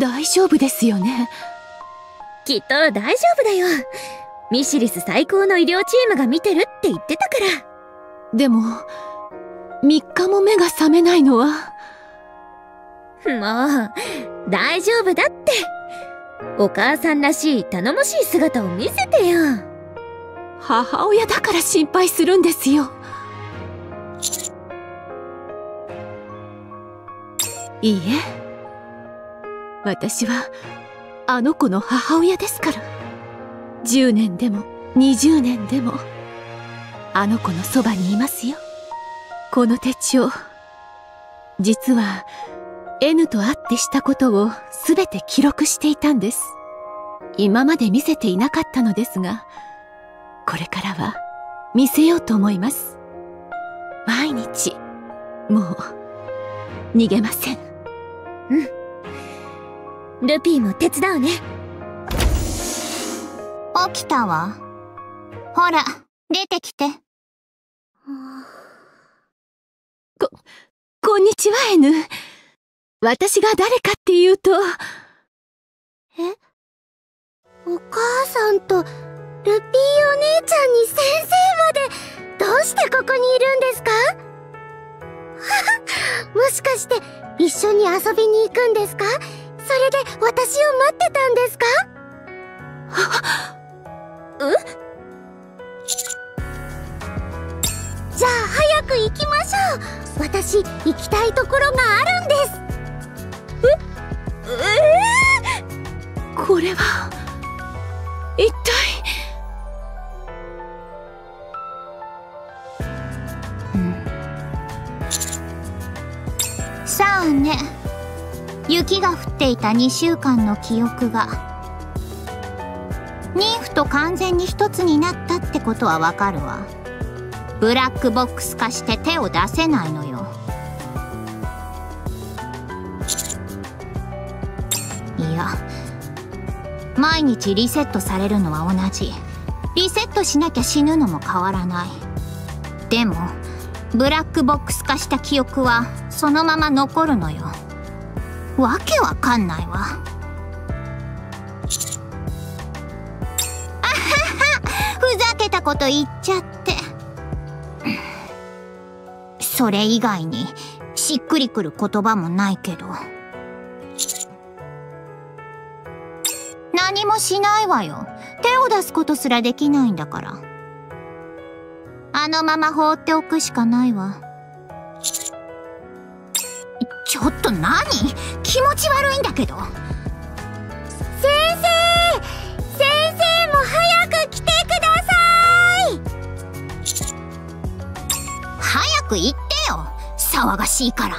大丈夫ですよね。きっと大丈夫だよ。ミシリス最高の医療チームが見てるって言ってたから。でも3日も目が覚めないのは。もう大丈夫だって。お母さんらしい頼もしい姿を見せてよ。母親だから心配するんですよ。いいえ私はあの子の母親ですから。10年でも20年でもあの子のそばにいますよ。この手帳実は N と会ってしたことを全て記録していたんです。今まで見せていなかったのですがこれからは見せようと思います。毎日もう逃げません。うん。ルピーも手伝うね。起きたわ。ほら出てきて。ここんにちは N 私が誰かっていうと。え？お母さんとルピーお姉ちゃんに先生までどうしてここにいるんですか？もしかして一緒に遊びに行くんですか？それで私を待ってたんですか？え じゃあ早く行きましょう。私行きたいところがあるんです。ええー、これは一体？さあね雪が降っていた2週間の記憶が。妊婦と完全に一つになったってことはわかるわ。ブラックボックス化して手を出せないのよ。いや毎日リセットされるのは同じ。リセットしなきゃ死ぬのも変わらない。でもブラックボックス化した記憶はそのまま残るのよ。わけわかんないわ。あははふざけたこと言っちゃって。それ以外にしっくりくる言葉もないけど。何もしないわよ。手を出すことすらできないんだから。あのまま放っておくしかないわ。ょっと何？気持ち悪いんだけど。先生先生も早く来てください。早く行ってよ。騒がしいから